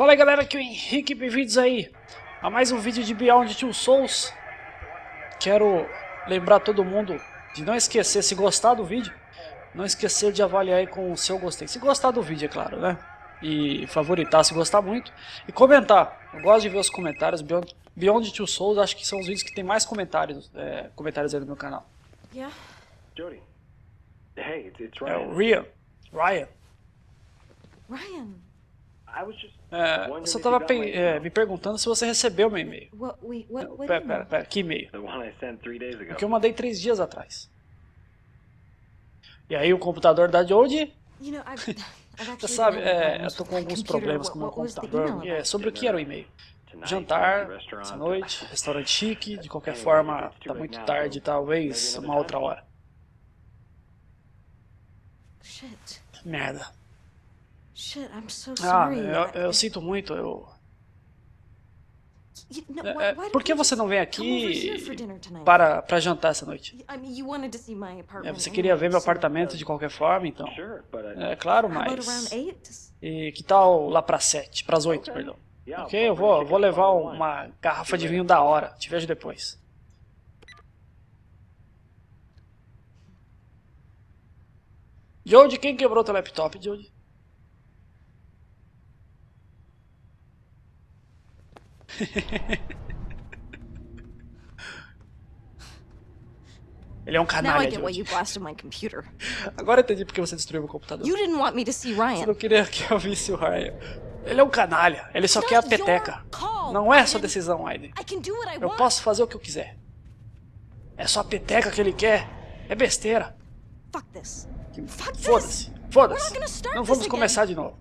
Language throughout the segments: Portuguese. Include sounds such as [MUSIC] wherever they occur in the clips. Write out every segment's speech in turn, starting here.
Fala aí galera, aqui é o Henrique, bem-vindos aí a mais um vídeo de Beyond Two Souls. Quero lembrar todo mundo de não esquecer, se gostar do vídeo, não esquecer de avaliar aí com o seu gostei. Se gostar do vídeo, é claro, né? E favoritar se gostar muito. E comentar. Eu gosto de ver os comentários. Beyond, Beyond Two Souls, acho que são os vídeos que tem mais comentários, é, comentários aí no meu canal. Yeah? Jody. Hey, it's, É o Ryan. Ryan. Ryan. Ryan, I was just É, eu só tava pe- é, me perguntando se você recebeu meu e-mail. Pera, pera, pera, que e-mail? O que eu mandei três dias atrás. E aí o computador da Jodie, [LAUGHS] você sabe, é, eu tô com alguns problemas com o meu computador. é sobre o que era o e-mail. Jantar, essa noite, [LAUGHS] restaurante chique, de qualquer forma, tá muito tarde, talvez uma outra hora. Shit. Merda. Shit, I'm so Ah, sorry. eu, eu sinto muito, eu... É, por que você não vem aqui dinner tonight? para, para jantar essa noite? É, você queria ver meu apartamento de qualquer forma, então. É claro, mas... E que tal lá para sete, para as oito, perdão. Ok, eu vou, vou levar uma garrafa de vinho da hora. Te vejo depois. Jody, quem quebrou teu laptop, Jody? Ele é um canalha. Agora eu entendi porque você destruiu meu computador. Você não queria que eu visse o Ryan. Ele é um canalha. Ele só quer a peteca. Não é sua decisão, Aiden. Eu posso fazer o que eu quiser. É só a peteca que ele quer. É besteira. Foda-se. Foda-se. Não vamos começar de novo.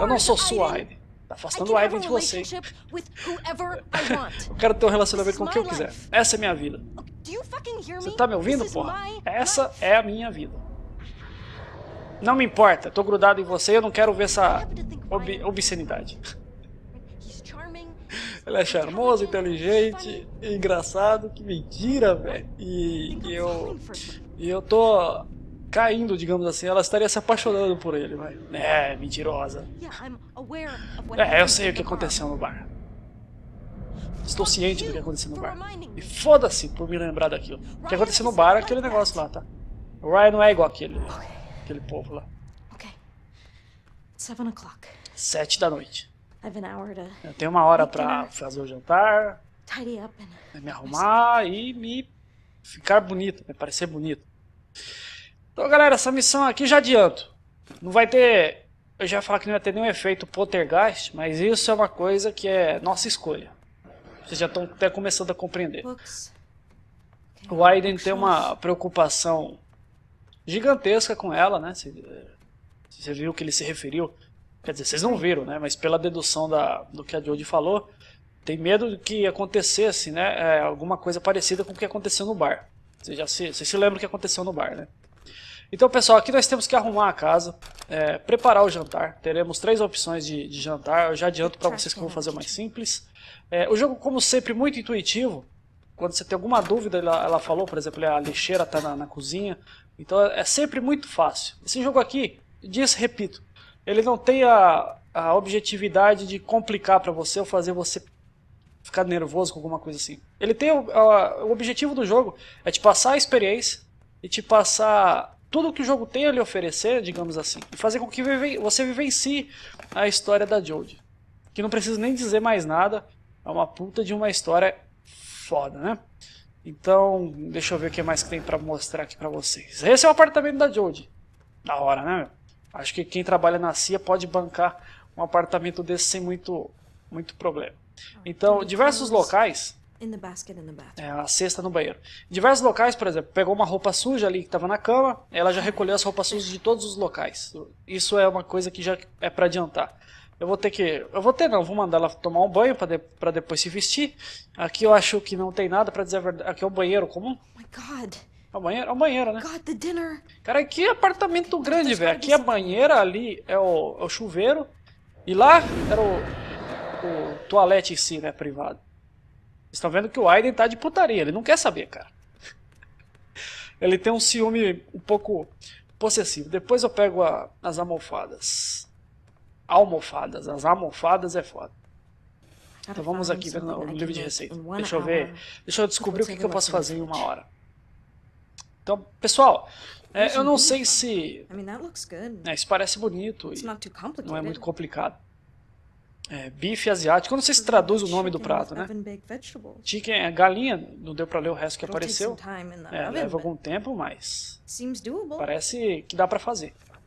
Eu não sou sua, Aiden. Tá afastando o a de você. Eu quero ter um relacionamento com quem eu quiser. Essa é a minha vida. Hear Você tá me ouvindo, porra? Essa é a minha vida. Não me importa. Tô grudado em você e eu não quero ver essa ob obscenidade. [LAUGHS] Ele é charmoso, inteligente, engraçado. Que mentira, velho. E, e eu... E eu tô caindo, digamos assim. Ela estaria se apaixonando por ele, vai. É, mentirosa. É, eu sei o que aconteceu no bar. Estou ciente do que aconteceu no bar. E foda-se por me lembrar daquilo. O que aconteceu no bar é aquele negócio lá, tá? O Ryan não é igual aquele, aquele povo lá. Sete da noite. Eu tenho uma hora pra fazer o jantar, me arrumar e me ficar bonito, me parecer bonito. Então, galera, essa missão aqui já adianto. Não vai ter. Eu já ia falar que não ia ter nenhum efeito poltergeist, mas isso é uma coisa que é nossa escolha. Vocês já estão até começando a compreender. O Aiden tem uma preocupação gigantesca com ela, né? Você, você viu que ele se referiu. Quer dizer, vocês não viram, né? Mas pela dedução da, do que a Jodie falou, tem medo de que acontecesse, né? é, alguma coisa parecida com o que aconteceu no bar. Vocês já se, vocês se lembram o que aconteceu no bar, né? Então, pessoal, aqui nós temos que arrumar a casa, é, preparar o jantar. Teremos três opções de, de jantar. Eu já adianto para vocês que eu vou fazer o mais simples. É, o jogo, como sempre, muito intuitivo. Quando você tem alguma dúvida, ela, ela falou, por exemplo, a lixeira está na, na cozinha. Então é sempre muito fácil. Esse jogo aqui, diz, repito, ele não tem a, a objetividade de complicar para você ou fazer você ficar nervoso com alguma coisa assim. Ele tem o, a- o objetivo do jogo é te passar a experiência e te passar tudo que o jogo tem a lhe oferecer, digamos assim, e fazer com que você vivencie a história da Jodie. Que não precisa nem dizer mais nada, é uma puta de uma história foda, né? Então, deixa eu ver o que mais que tem pra mostrar aqui pra vocês. Esse é o apartamento da Jodie. Da hora, né, meu? Acho que quem trabalha na CIA pode bancar um apartamento desse sem muito, muito problema. Então, diversos locais, In the basket in the bathroom. é, a cesta no banheiro. Diversos locais, por exemplo, pegou uma roupa suja ali que estava na cama, ela já recolheu as roupas sujas de todos os locais. Isso é uma coisa que já é para adiantar. Eu vou ter que. Eu vou ter, não, vou mandar ela tomar um banho para de, pra depois se vestir. Aqui eu acho que não tem nada para dizer a verdade. Aqui é o banheiro comum. Oh my god. É o banheiro, é o banheiro, né? God, the dinner. Cara, que apartamento grande, velho. Aqui a banheira, ali é o, é o chuveiro. E lá era o, o toalete em si, né, privado. Estão vendo que o Aiden tá de putaria, ele não quer saber, cara. Ele tem um ciúme um pouco possessivo. Depois eu pego a- as almofadas. almofadas. As almofadas é foda. Então vamos aqui ver no, livro de make receita. Deixa eu ver. Deixa eu descobrir o que, que eu posso fazer em uma hora. Então, pessoal, é, eu não sei se. I mean, that looks good. é, isso parece bonito It's e not too complicated. não é muito complicado. É, bife asiático. Eu não sei se traduz o nome do prato, né? Chicken é galinha, não deu pra ler o resto que apareceu. É, leva algum tempo, mas parece que dá pra fazer. Pizza.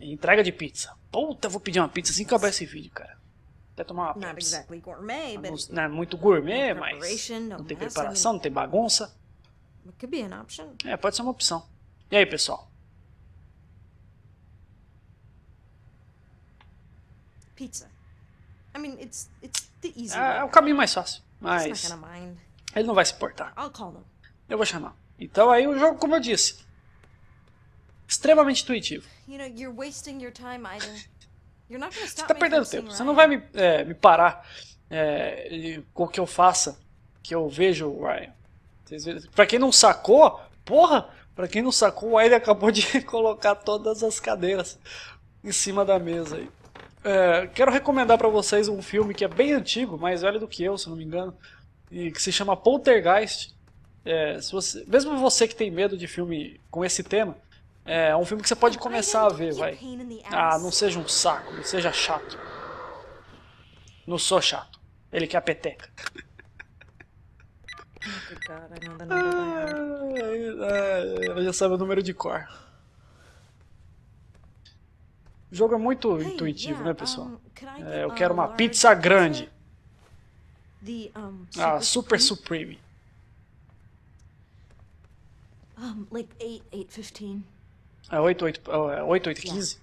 Entrega de pizza. Puta, vou pedir uma pizza assim que acabar esse vídeo, cara. Até tomar uma gourmet, Não, é muito gourmet, mas não tem preparação, não tem bagunça. É, pode ser uma opção. E aí, pessoal? Pizza. I mean, it's it's the easy É, é o caminho mais fácil. He's Mas not gonna mind. ele não vai se importar. I'll call them. Eu vou chamar. Então aí o jogo, como eu disse, extremamente intuitivo. You know, you're wasting your time. You're not gonna Você stop tá me perdendo from seeing tempo. Você não Ryan. vai me, é, me parar é, e- com o que eu faça, que eu vejo o Ryan. Vocês viram? Pra quem não sacou, porra, pra quem não sacou, o Ryan acabou de [LAUGHS] colocar todas as cadeiras em cima da mesa aí. É, quero recomendar pra vocês um filme que é bem antigo, mais velho do que eu, se não me engano, e que se chama Poltergeist. É, se você, mesmo você que tem medo de filme com esse tema, é um filme que você pode começar a ver, vai. Ah, não seja um saco, não seja chato. Não sou chato. Ele quer a peteca. Heart. Ah, Ela já sabe o número de cor. O jogo é muito intuitivo, yeah, né, pessoal? É, eu a quero uma pizza grande. The um Ah, super Supreme. um like 8 815. É 8, 8, é 8, 8, 15?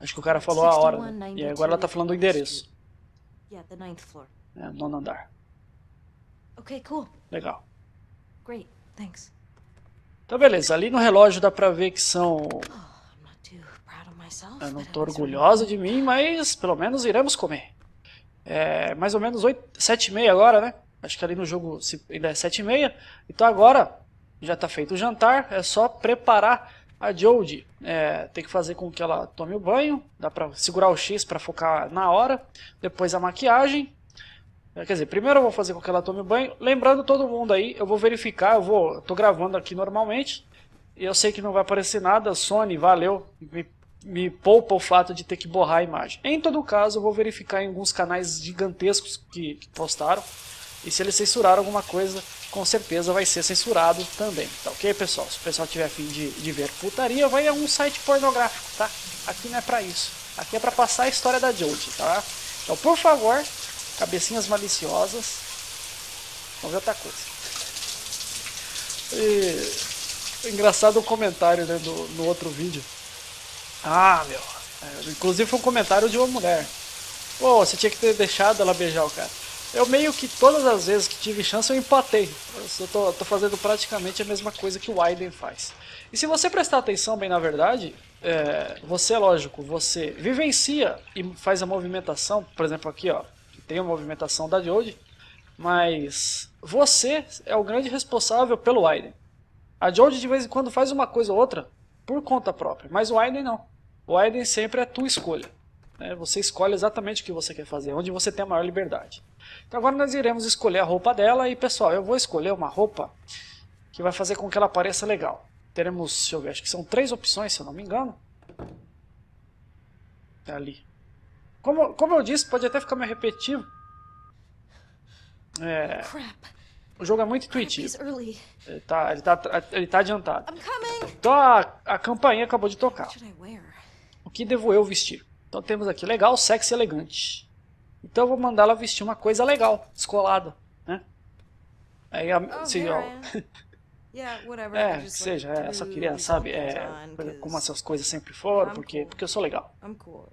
Acho que o cara falou a hora. Né? E agora ela tá falando o endereço. Yeah, the ninth floor. É, nono andar. Okay, cool. Legal. Great. Thanks. Então, beleza. Ali no relógio dá pra ver que são. [GASPS] I'm not too proud of myself. Eu não really- orgulhosa de mim, mas pelo menos iremos comer. É mais ou menos 8, 7 e meia agora, né? Acho que ali no jogo ainda é 7 e meia. Então agora já tá feito o jantar, é só preparar a Jodie. É, tem que fazer com que ela tome o banho, dá pra segurar o X pra focar na hora. Depois a maquiagem. É, Quer dizer, primeiro eu vou fazer com que ela tome o banho. Lembrando todo mundo aí, eu vou verificar, eu vou, eu tô gravando aqui normalmente. E eu sei que não vai aparecer nada, Sony, valeu, me, me poupa o fato de ter que borrar a imagem. Em todo caso, eu vou verificar em alguns canais gigantescos que, que postaram. E se eles censuraram alguma coisa, com certeza vai ser censurado também. Tá ok, pessoal? Se o pessoal tiver fim de, de ver putaria, vai a um site pornográfico, tá? Aqui não é pra isso. Aqui é pra passar a história da Jodie, tá? Então, por favor, cabecinhas maliciosas. Vamos ver outra coisa. E, engraçado o comentário né, do, no outro vídeo. Ah, meu. É, inclusive foi um comentário de uma mulher. Pô, você tinha que ter deixado ela beijar o cara. Eu meio que todas as vezes que tive chance eu empatei. Eu tô, tô fazendo praticamente a mesma coisa que o Aiden faz. E se você prestar atenção bem na verdade, é, você, lógico, você vivencia e faz a movimentação, por exemplo aqui, ó, tem a movimentação da Jodie, mas você é o grande responsável pelo Aiden. A Jodie de vez em quando faz uma coisa ou outra por conta própria, mas o Aiden não. O Aiden sempre é tua escolha. né? Você escolhe exatamente o que você quer fazer, onde você tem a maior liberdade. Então agora nós iremos escolher a roupa dela e pessoal, eu vou escolher uma roupa que vai fazer com que ela pareça legal. Teremos, deixa eu ver, acho que são três opções, se eu não me engano. É ali. Como, como eu disse, pode até ficar meio repetitivo. É, o jogo é muito intuitivo. Ele tá, ele tá, ele tá adiantado. Então a, a campainha acabou de tocar. Que devo eu vestir? Então temos aqui legal, sexy, elegante. Então eu vou mandar ela vestir uma coisa legal, descolada, né? Aí a, Oh, se, ó. [LAUGHS] Yeah, whatever. é, que seja, like é, só queria, sabe, é, como essas coisas sempre foram, I'm porque, cool. porque eu sou legal. I'm cool.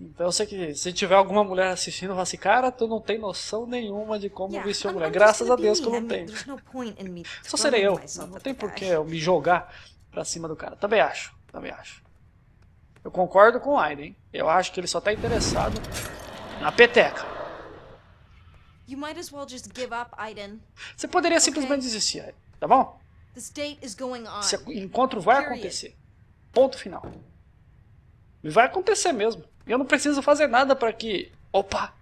Então eu sei que se tiver alguma mulher assistindo, vai assim, cara, tu não tem noção nenhuma de como Yeah, vestir uma mulher. I'm Graças a Deus que eu não tenho. Só serei eu, não tem the por que guy. eu me jogar pra cima do cara. Também acho, também acho. Eu concordo com o Aiden. Eu acho que ele só tá interessado na peteca. Você poderia simplesmente desistir, Aiden, tá bom? Esse encontro vai acontecer. Ponto final. E vai acontecer mesmo. E eu não preciso fazer nada pra que. Opa!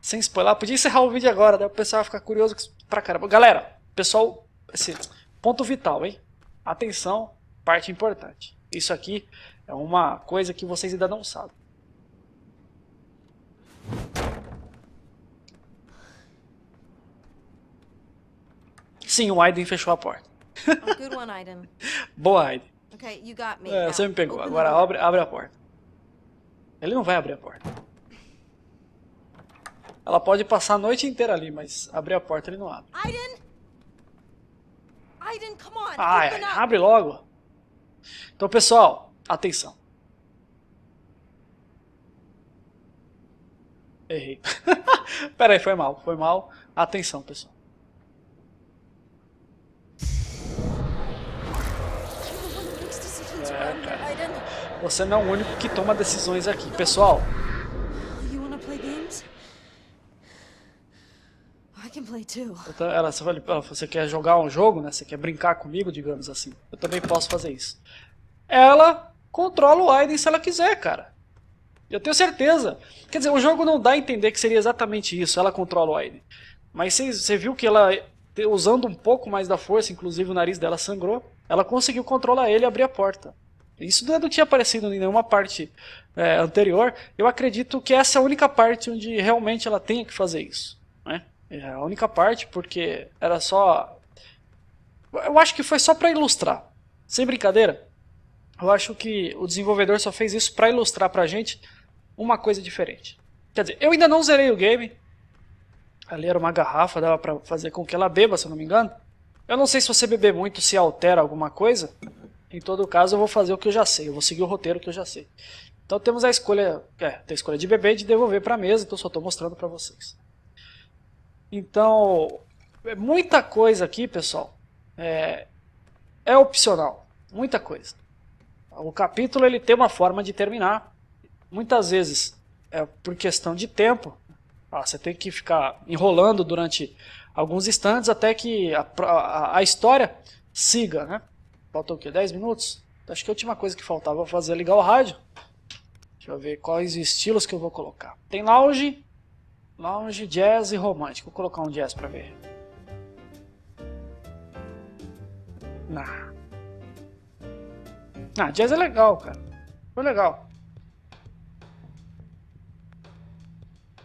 Sem spoiler, podia encerrar o vídeo agora, né? O pessoal vai ficar curioso pra caramba. Galera, pessoal, esse ponto vital, hein? Atenção, parte importante. Isso aqui é uma coisa que vocês ainda não sabem. Sim, o Aiden fechou a porta. Oh, good one, Aiden. [LAUGHS] Boa, Aiden. Okay, you got me. É, você me pegou. open Agora abre, abre a porta. Ele não vai abrir a porta. Ela pode passar a noite inteira ali, mas abrir a porta ele não abre. Aiden! Aiden, come on, Ai, ai, abre logo. Então, pessoal, atenção. Errei. [LAUGHS] Pera aí, foi mal, foi mal. Atenção, pessoal. É. Você não é o único que toma decisões aqui. Pessoal, ela, você quer jogar um jogo, né? Você quer brincar comigo, digamos assim. Eu também posso fazer isso. Ela controla o Aiden se ela quiser, cara. Eu tenho certeza. Quer dizer, o jogo não dá a entender que seria exatamente isso. Ela controla o Aiden. Mas você- viu que ela, usando um pouco mais da força, inclusive o nariz dela sangrou, ela conseguiu controlar ele e abrir a porta. Isso não tinha aparecido em nenhuma parte é, anterior. Eu acredito que essa é a única parte onde realmente ela tenha que fazer isso. Né? É a única parte, porque era só. Eu acho que foi só para ilustrar. Sem brincadeira. Eu acho que o desenvolvedor só fez isso para ilustrar pra gente uma coisa diferente. Quer dizer, eu ainda não zerei o game. Ali era uma garrafa, dava pra fazer com que ela beba, se eu não me engano. Eu não sei se você beber muito se altera alguma coisa. Em todo caso, eu vou fazer o que eu já sei. Eu vou seguir o roteiro que eu já sei. Então temos a escolha, é, tem a escolha de beber e de devolver para a mesa. Então só estou mostrando para vocês. Então, é muita coisa aqui, pessoal, é, é opcional. Muita coisa. O capítulo ele tem uma forma de terminar. Muitas vezes é por questão de tempo. Ah, você tem que ficar enrolando durante alguns instantes até que a, a, a história siga, né? Faltam o quê? 10 minutos? Acho que a última coisa que faltava fazer é ligar o rádio. Deixa eu ver quais estilos que eu vou colocar. Tem lounge, lounge, jazz e romântico. Vou colocar um jazz pra ver. Nah. Ah, jazz é legal, cara. Foi legal.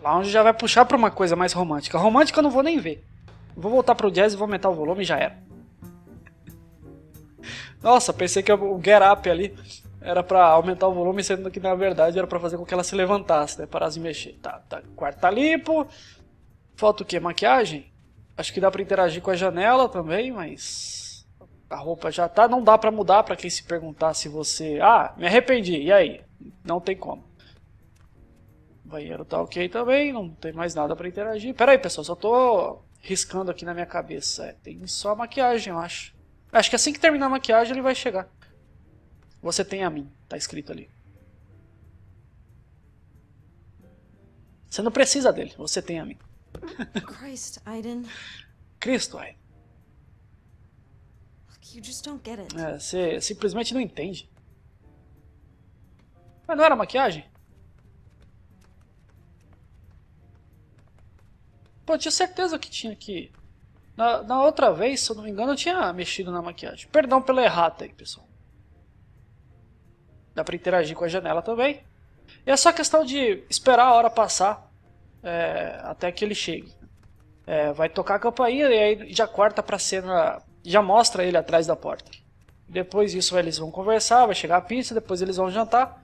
Lounge já vai puxar pra uma coisa mais romântica. Romântica eu não vou nem ver. Vou voltar pro jazz e vou aumentar o volume e já era. Nossa, pensei que o Get Up ali era pra aumentar o volume, sendo que na verdade era pra fazer com que ela se levantasse, né? Parasse de mexer. Tá, tá. Quarto tá limpo. Falta o que? Maquiagem? Acho que dá pra interagir com a janela também, mas. A roupa já tá. Não dá pra mudar pra quem se perguntar se você. Ah, me arrependi. E aí? Não tem como. O banheiro tá ok também, não tem mais nada pra interagir. Pera aí, pessoal, só tô riscando aqui na minha cabeça. É, tem só a maquiagem, eu acho. Acho que assim que terminar a maquiagem ele vai chegar. Você tem a mim, tá escrito ali. Você não precisa dele, você tem a mim. Christ, Aiden. Cristo, ai. You just don't get it. É, você simplesmente não entende. Mas não era maquiagem? Pô, eu tinha certeza que tinha aqui. Na, na outra vez, se eu não me engano, eu tinha mexido na maquiagem. Perdão pela errata aí, pessoal. Dá pra interagir com a janela também. E é só questão de esperar a hora passar é, até que ele chegue. É, vai tocar a campainha e aí já corta pra cena. Já mostra ele atrás da porta. Depois disso eles vão conversar, vai chegar a pizza, depois eles vão jantar.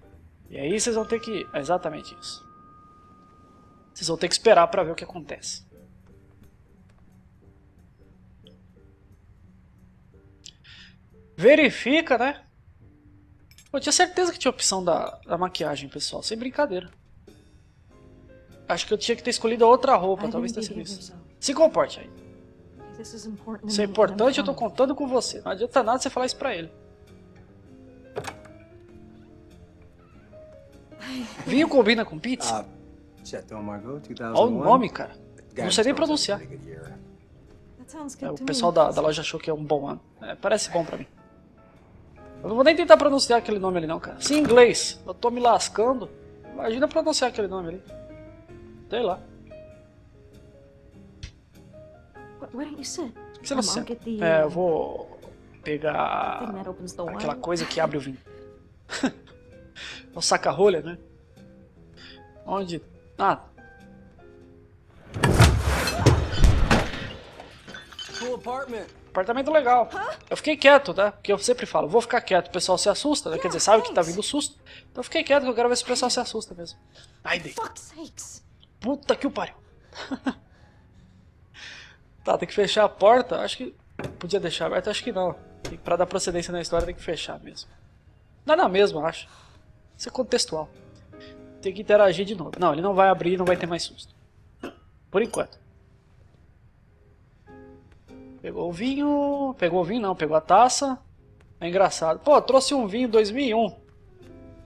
E aí vocês vão ter que. É exatamente isso. Vocês vão ter que esperar pra ver o que acontece. Verifica, né? Eu tinha certeza que tinha opção da, da maquiagem, pessoal. Sem brincadeira. Acho que eu tinha que ter escolhido outra roupa, talvez tenha sido isso. Se comporte aí. Isso é importante, eu tô contando com você. Não adianta nada você falar isso pra ele. Vinho combina com pizza? 2001. Olha o nome, cara. Não sei nem pronunciar. É, good o pessoal da, da loja achou que é um bom ano. É, parece bom pra mim. Eu não vou nem tentar pronunciar aquele nome ali não, cara. Se em inglês eu tô me lascando, imagina pronunciar aquele nome ali. Sei lá. Why why don't you sit? Por que você não senta? the, É, eu vou pegar aquela coisa que abre o vinho. o [LAUGHS] saca-rolha, né? Onde... Ah, Cool apartment. apartamento legal. Eu fiquei quieto, né? Porque eu sempre falo, vou ficar quieto, o pessoal se assusta, né? Quer dizer, sabe que tá vindo susto. Então eu fiquei quieto, que eu quero ver se o pessoal se assusta mesmo. Ai, dei. Puta que o pariu. [LAUGHS] tá, tem que fechar a porta. Acho que. Podia deixar aberta, acho que não. Tem- Pra dar procedência na história tem que fechar mesmo. Não é na mesma, acho. Isso é contextual. Tem que interagir de novo. Não, ele não vai abrir e não vai ter mais susto. Por enquanto. Pegou o vinho. Pegou o vinho, não, pegou a taça. É engraçado. Pô, trouxe um vinho 2001.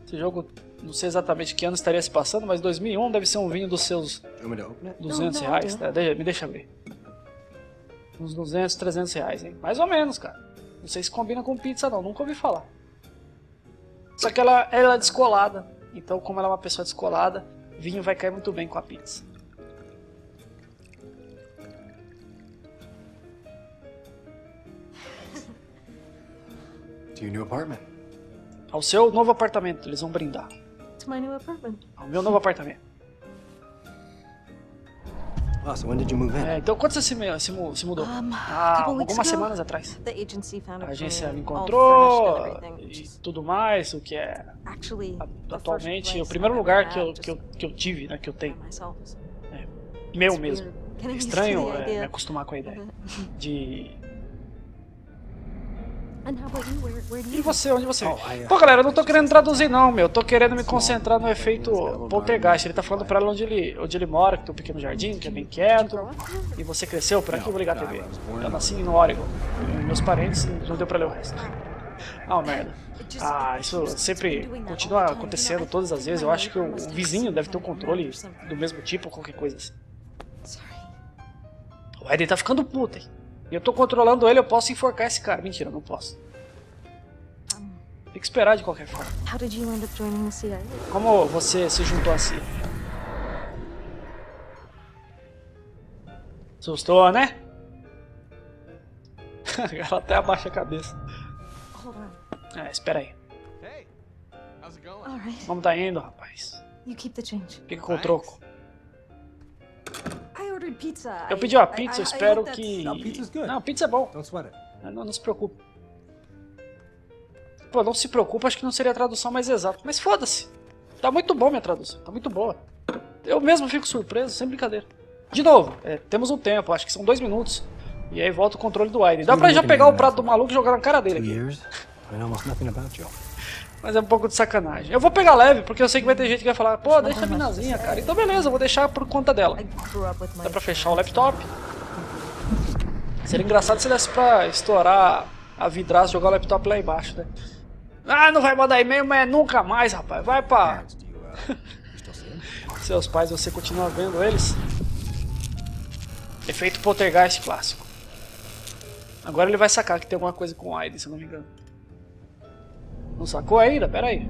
Esse jogo, não sei exatamente que ano estaria se passando, mas 2001 deve ser um vinho dos seus You want me to open it? 200 não, reais. né? Deixa- me deixa abrir. Uns 200, 300 reais, hein? Mais ou menos, cara. Não sei se combina com pizza, não. Nunca ouvi falar. Só que ela, ela é descolada. Então, como ela é uma pessoa descolada, vinho vai cair muito bem com a pizza. To your new apartment. Ao seu novo apartamento, eles vão brindar. It's my new apartment. Ao meu novo apartamento. So when did you move in? É, então, quando você se, se se mudou? Um, Ah, algumas semanas atrás. The agency found A agência me, encontrou e tudo mais, o que é actually a- the first atualmente place o primeiro lugar que eu, que, eu, que eu tive, né, que eu tenho. myself. It's Meu mesmo. Estranho é, me acostumar com a ideia de... E você, onde você? Oh, uh, Pô, galera, eu não tô querendo traduzir não, meu. Eu tô querendo me concentrar no efeito poltergeist. Ele tá falando pra ela onde ele, onde ele mora, que tem um pequeno jardim, que é bem quieto. E você cresceu por aqui? Vou ligar a TV. Eu nasci no Oregon. Meus parentes, não deu pra ler o resto. Ah, merda. Ah, isso sempre continua acontecendo todas as vezes. Eu acho que o o vizinho deve ter um controle do mesmo tipo ou qualquer coisa assim. Sorry. O Eden tá ficando puto, hein? E eu tô controlando ele, eu posso enforcar esse cara. Mentira, não posso. Tem que esperar de qualquer forma. How did you end up joining the CIA? Como você se juntou assim? Assustou, né? [LAUGHS] Ela até abaixa a cabeça. Hold on. É, espera aí. Hey, how's it going? All right. Como tá indo, rapaz? You keep the change. Fica com o troco. Pizza. Eu pedi uma pizza, I- eu I espero que... No, pizza's good. Não, pizza é bom. Don't sweat it. Não, não se preocupe. Pô, não se preocupe, acho que não seria a tradução mais exata. Mas foda-se. Tá muito bom minha tradução, tá muito boa. Eu mesmo fico surpreso, sem brincadeira. De novo, é, temos um tempo, acho que são dois minutos. E aí volta o controle do Aiden. Dá pra já pegar o prato do maluco e jogar na cara dele aqui. Mas é um pouco de sacanagem. Eu vou pegar leve, porque eu sei que vai ter gente que vai falar, pô, deixa a minazinha, cara. Então beleza, eu vou deixar por conta dela. Dá pra fechar o laptop. Seria engraçado se desse pra estourar a vidraça e jogar o laptop lá embaixo, né? Ah, não vai mandar e-mail, mas é nunca mais, rapaz. Vai pra [LAUGHS] seus pais, você continua vendo eles. Efeito poltergeist clássico. Agora ele vai sacar que tem alguma coisa com o Aiden, se eu não me engano. Não sacou ainda? Pera aí.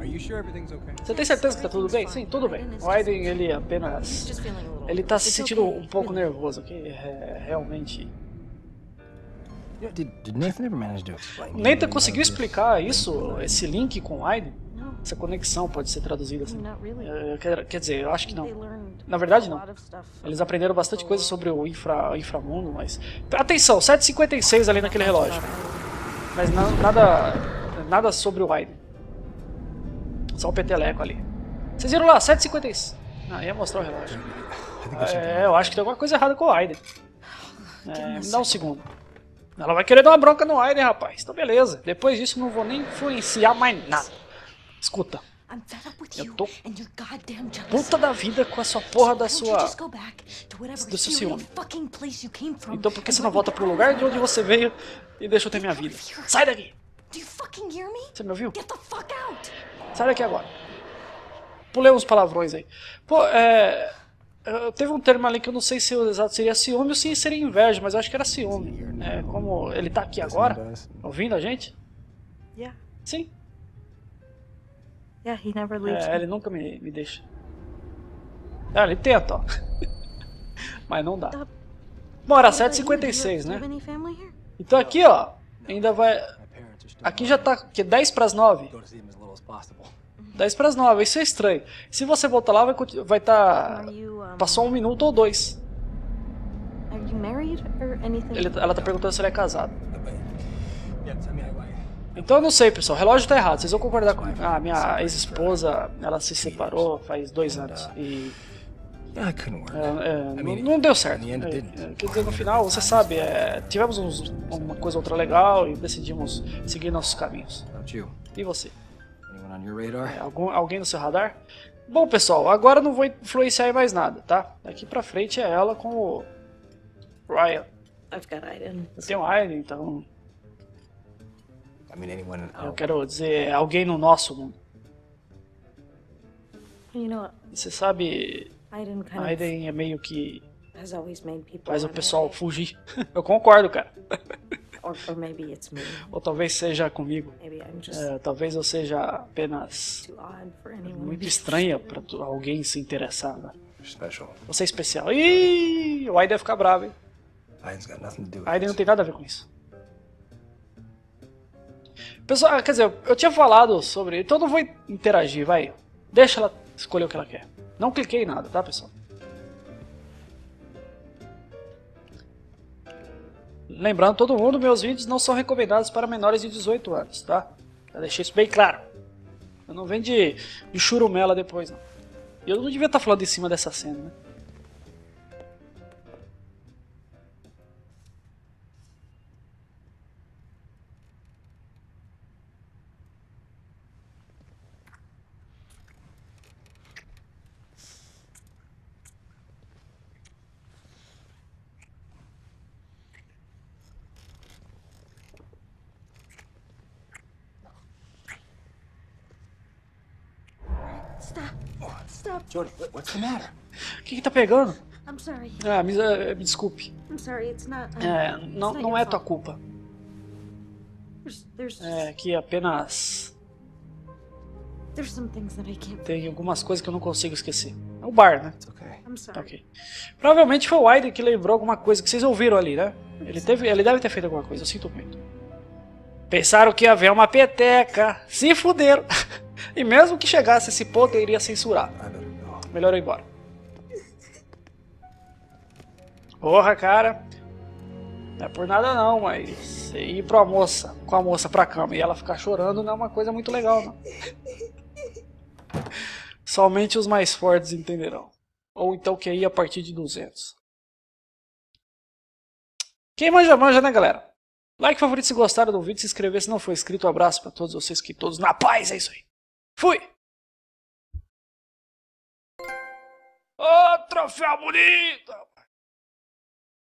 Are you sure everything's okay? Você tem certeza que tá tudo bem? Sim, tudo bem. O Aiden, ele apenas... Just feeling a little. Ele tá se sentindo okay, um pouco nervoso, ok? É, realmente... Nathan conseguiu explicar isso, esse link com o Aiden? Essa conexão pode ser traduzida assim. É, Quer, quer dizer, eu acho que não. Na verdade, não. Eles aprenderam bastante coisa sobre o infra, inframundo, mas... Atenção, 7h56 ali naquele relógio. Mas na- nada, nada sobre o Aiden. Só o peteleco ali. Vocês viram lá, 7h56. Ah, ia mostrar o relógio. É, eu acho que tem alguma coisa errada com o Aiden. É, me dá um segundo. Ela vai querer dar uma bronca no Aiden, rapaz. Então beleza. Depois disso não vou nem influenciar mais nada. Escuta, Eu tô puta da vida com essa porra da sua... do seu ciúme. Então por que você não volta pro lugar de onde você veio e deixa eu ter minha vida? Sai daqui! Do you fucking hear me? Você me ouviu? Get the fuck out! Sai daqui agora. Pulei uns palavrões aí. Pô, é. eu- Teve um termo ali que eu não sei se o exato seria ciúme ou se seria inveja, mas eu acho que era ciúme. É, como ele tá aqui agora, ouvindo a gente. Sim. Yeah, he never leaves. É, ele nunca me, me deixa. Ah, ele tenta, ó. [LAUGHS] Mas não dá. Bom, era you- 7h56, do you have né? Então aqui, ó, ainda vai... Aqui já tá que 10 pras 9. Go to see them as little as possible. 10 pras 9, isso é estranho. Se você voltar lá, vai estar. Vai tá... Are you Passou um minuto ou dois. are you married or anything? Ele- ela tá perguntando se ele é casado. I, Então eu não sei, pessoal. O relógio tá errado. Vocês vão concordar comigo. Ah, minha ex-esposa, ela se separou faz dois anos. E é, é, I não, mean, não deu certo. É, é, quer dizer, no final, você sabe, é, tivemos uns- uma coisa outra legal e decidimos seguir nossos caminhos. E você? Anyone on your radar? É, algum, alguém no seu radar? Bom, pessoal, agora eu não vou influenciar em mais nada, tá? Daqui pra frente é ela com o Ryan. I've got Aiden. Tenho Aiden, então I mean, anyone in eu quero dizer alguém no nosso mundo. You know, você sabe, Aiden kind Aiden é meio que of has always made people faz o pessoal away. fugir. [LAUGHS] Eu concordo, cara. Or, or maybe it's me. Ou talvez seja comigo. Maybe I'm just É, talvez eu seja apenas muito estranha pra tu- alguém se interessar. Né? special. Você é especial. Ih, o Aiden vai ficar bravo, hein? Aiden's got nothing to do with Aiden não tem nada a ver com isso. Pessoal, quer dizer, eu tinha falado sobre. Então eu não vou interagir, vai. Deixa ela escolher o que ela quer. Não cliquei em nada, tá, pessoal? Lembrando todo mundo, meus vídeos não são recomendados para menores de 18 anos, tá? Já deixei isso bem claro. Eu não venho de, de churumela depois, não. Eu não devia estar falando em cima dessa cena, né? Stop. Stop. Jody, what, what's the matter? O que, que tá pegando? I'm sorry. Ah, me, eh, me desculpe. I'm sorry. It's not. um, É, it's não, not não é tua culpa. There's there's É que apenas there's some things that I can't. tem algumas coisas que eu não consigo esquecer. É o bar, né? It's okay. I'm sorry. ok. Provavelmente foi o Aiden que lembrou alguma coisa que vocês ouviram ali, né? Ele, teve, ele deve ter feito alguma coisa, eu sinto muito. Pensaram que ia haver uma peteca. Se fuderam. [LAUGHS] E mesmo que chegasse esse ponto, eu iria censurar. Melhor eu ir embora. Porra, cara. Não é por nada não, mas ir pra moça, com a moça pra cama e ela ficar chorando não é uma coisa muito legal, não. Somente os mais fortes entenderão. Ou então que aí a partir de 200. Quem manja, manja, né, galera? Like, favorito se gostaram do vídeo, se inscrever se não for inscrito. Um abraço pra todos vocês que todos na paz, é isso aí. Fui! Ô, troféu bonito!